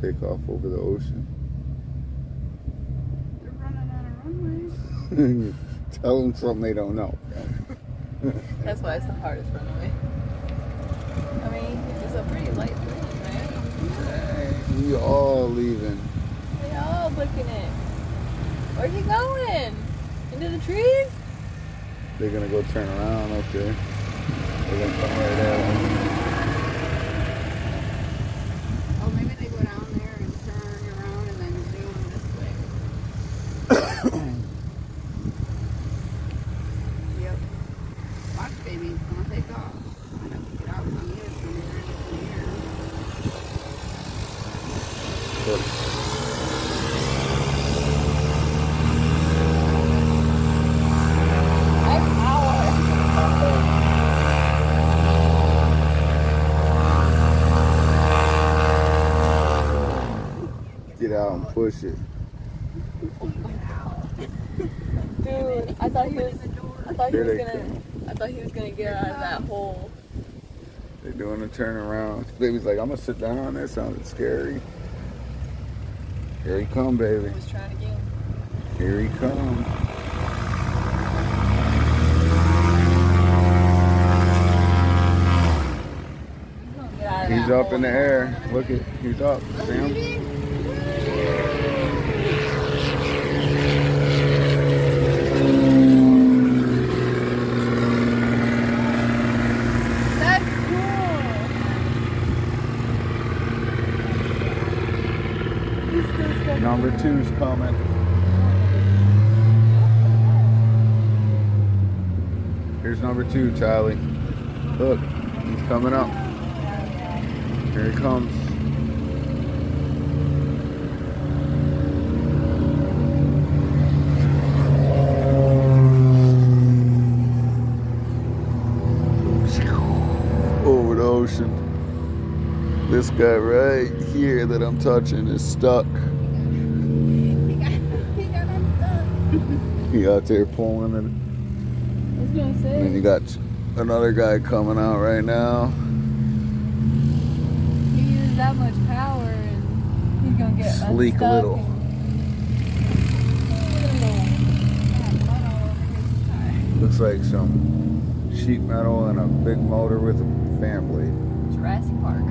take off over the ocean. They're running out of runway. Tell them something they don't know. That's why it's the hardest runway. I mean, it's a pretty light plane, man. We all leaving. They all booking it. Where you going? Into the trees? They're gonna go turn around up there. They're gonna come right at us. Oh, maybe they go down there and turn around and then zoom this way. yep. Watch, baby. It's gonna take off. I have to get out from here from here and from here. Look, High power. get out and push it. Dude, I thought he was. I thought he was gonna. I thought he was gonna get out of that hole. They're doing a turnaround. Baby's like, I'm gonna sit down. That sounded scary. Here he come, baby. He was trying to get. Here he come. He's gonna get out of He's that up in the air. Look at, he's up. See him? That's cool. He's still stuck. Number two's coming. Here's number two, Charlie. Look, he's coming up. Here he comes. Over the ocean. This guy right here that I'm touching is stuck. He got, he got unstuck. He out there pulling it. I was. And you got another guy coming out right now. He uses that much power and he's gonna get Sleek a unstuck little. and- Looks like some sheet metal and a big motor with a fan blade. Jurassic Park.